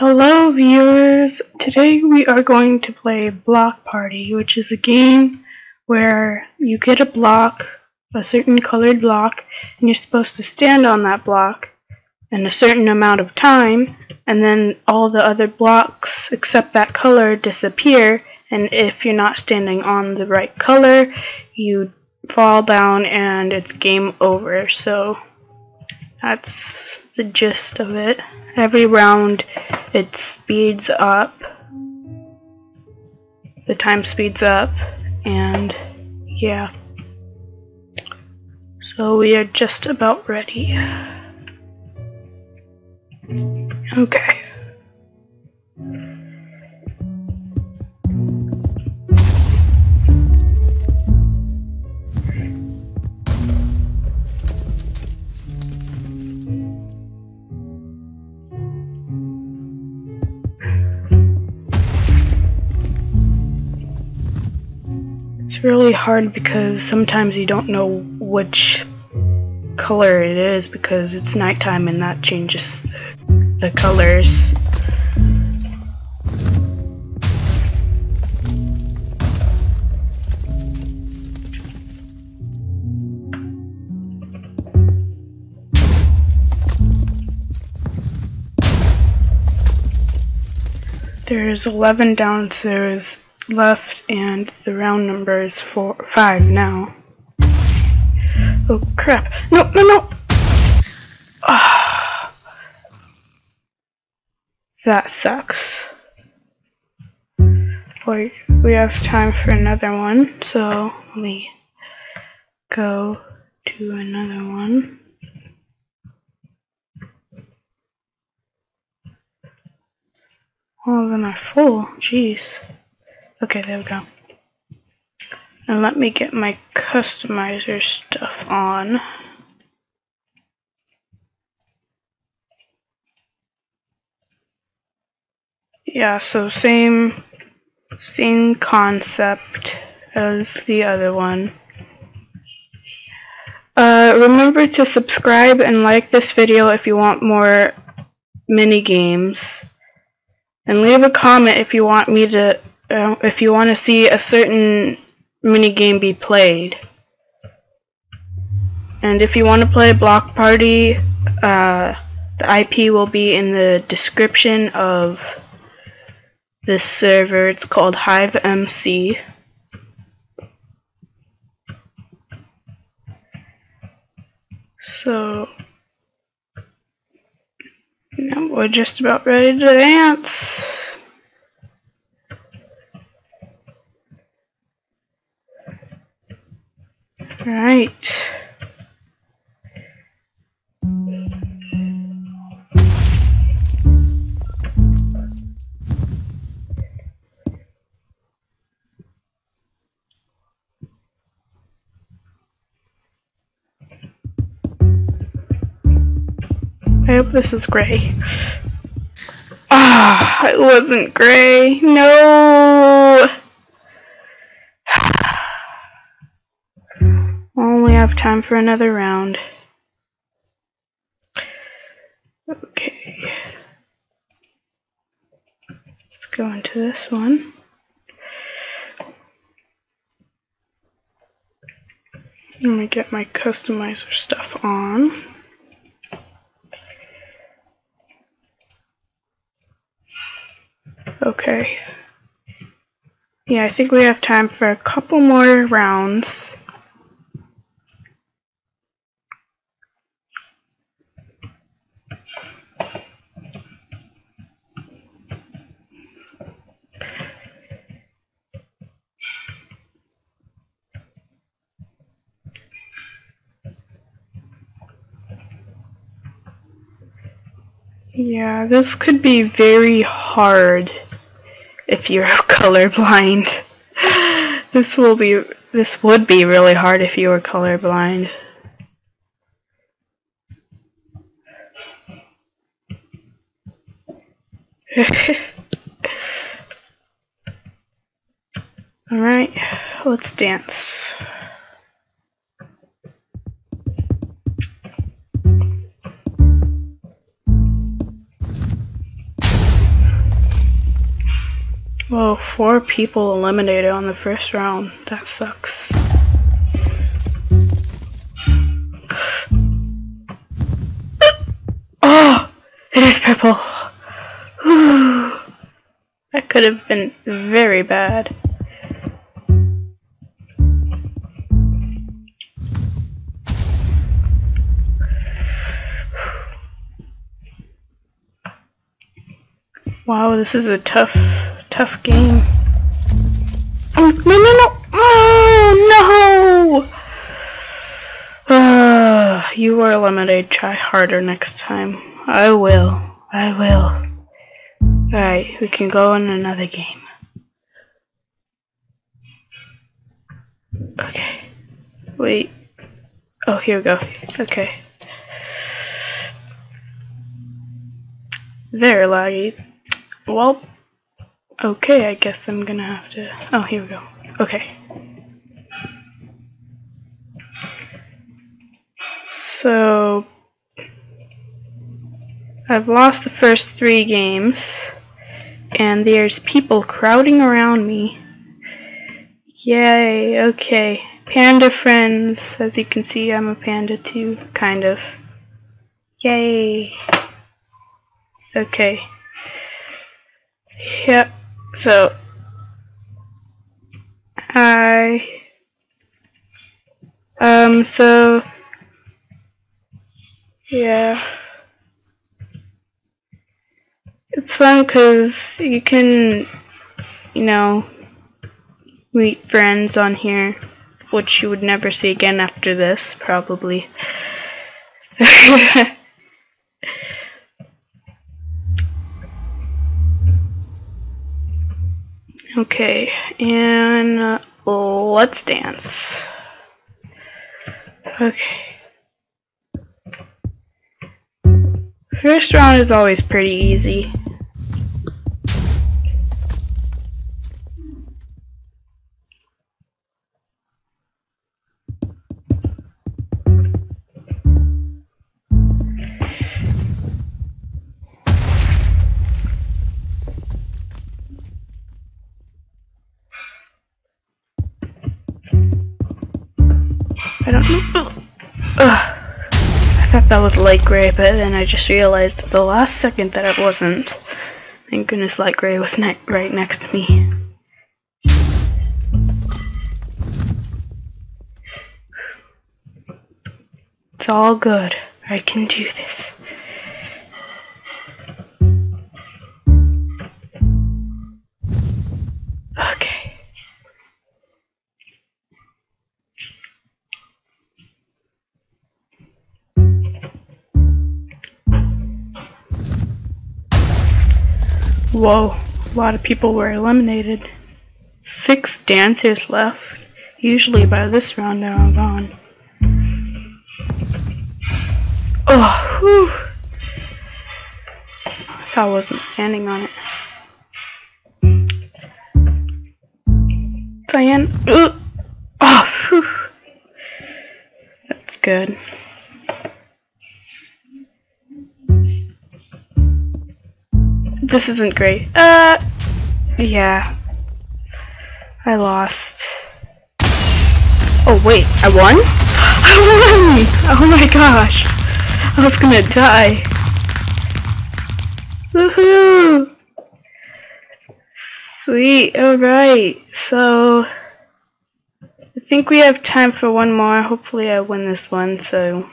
Hello viewers! Today we are going to play Block Party, which is a game where you get a block, a certain colored block, and you're supposed to stand on that block in a certain amount of time, and then all the other blocks except that color disappear, and if you're not standing on the right color, you fall down and it's game over. So that's the gist of it. Every round it speeds up. The time speeds up and yeah. So we are just about ready. Okay. Hard because sometimes you don't know which color it is because it's nighttime and that changes the colors. There's 11 downstairs left and the round number is four, 5 now. Oh crap. No, no, no! That sucks. Wait, we have time for another one, so let me go to another one. All of them are full, jeez. Okay, there we go. And let me get my customizer stuff on. Yeah, so same same concept as the other one. Uh, remember to subscribe and like this video if you want more mini games. And leave a comment if you want me to, uh, if you want to see a certain mini game be played. And if you want to play Block Party, uh, the IP will be in the description of this server. It's called Hive MC. So now we're just about ready to dance. I hope this is gray. Ah, it wasn't gray. No. Only have time for another round. Okay. Let's go into this one. Let me get my customizer stuff on. Okay. Yeah, I think we have time for a couple more rounds. Yeah, this could be very hard if you're colorblind. this will be this would be really hard if you were colorblind. Alright, let's dance. Whoa, four people eliminated on the first round. That sucks. Oh! It is purple! That could have been very bad. Wow, this is a tough, tough game. Oh, no, no, no! Oh, no! Uh, you were eliminated. Try harder next time. I will. I will. Alright, we can go on another game. Okay. Wait. Oh, here we go. Okay. Very laggy. Well, okay, I guess I'm gonna have to. Oh, here we go. Okay. So, I've lost the first three games, and there's people crowding around me. Yay, okay. Panda friends. As you can see, I'm a panda too, kind of. Yay. Okay. Yep. So I um so yeah. It's fun because you can, you know, meet friends on here, which you would never see again after this, probably. Okay, and uh, let's dance. Okay. First round is always pretty easy. I don't know. Ugh. I thought that was light gray, but then I just realized at the last second that it wasn't. Thank goodness light gray was ne right next to me. It's all good. I can do this. Whoa, a lot of people were eliminated. Six dancers left. Usually by this round they're all gone. Oh, whew. I wasn't standing on it. Diane. Oh, whew. That's good. This isn't great. Uh, yeah. I lost. Oh wait, I won? I won! Oh my gosh. I was gonna die. Woohoo! Sweet, alright. So, I think we have time for one more. Hopefully I win this one so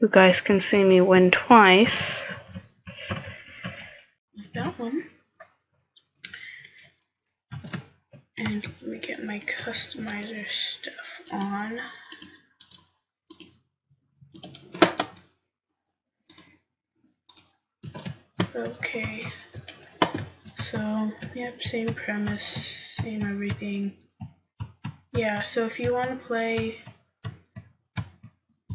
you guys can see me win twice that one. And let me get my customizer stuff on. Okay, so yep, same premise, same everything. Yeah, so if you want to play,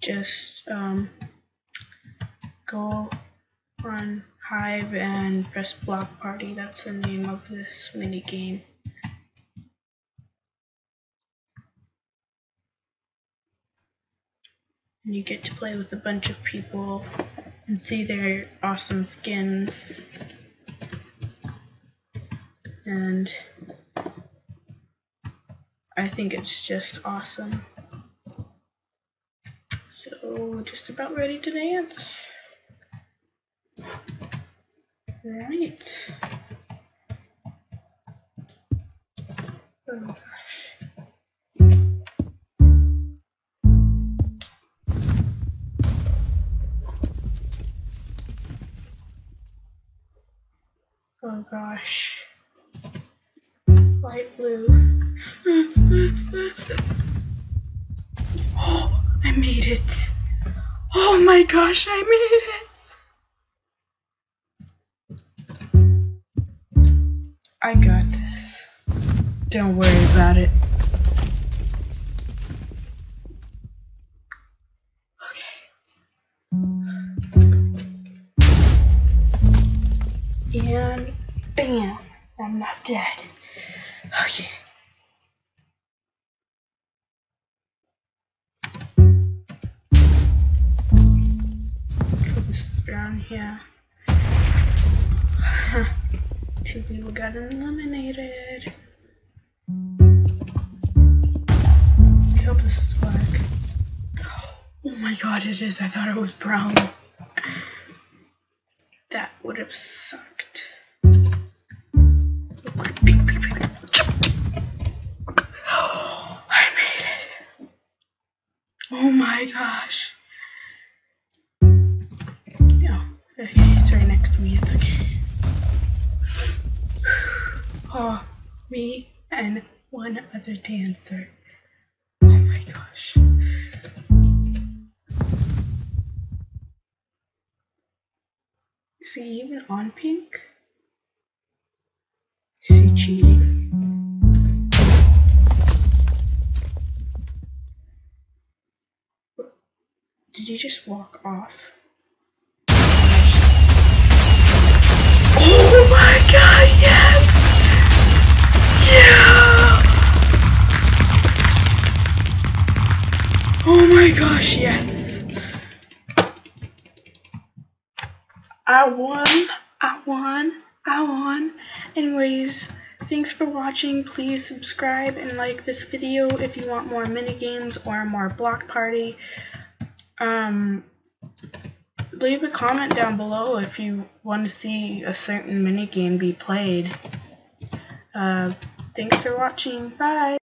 just um, go on Hive and press block party. That's the name of this mini game. And you get to play with a bunch of people and see their awesome skins. and I think it's just awesome. So, just about ready to dance. Right. Oh Gosh. Light blue. Oh, I made it. Oh my gosh, I made it. I got this. Don't worry about it. Here. Two people got eliminated. I hope this is black. Oh my god, it is. I thought it was brown. That would have sucked. I made it. Oh my gosh. Okay, it's right next to me. It's okay. Oh, me and one other dancer. Oh my gosh. Is he even on pink? Is he cheating? Did he just walk off? Gosh, yes! I won, I won, I won. Anyways, thanks for watching. Please subscribe and like this video if you want more mini games or more block party. Um, leave a comment down below if you want to see a certain minigame be played. Uh, thanks for watching. Bye.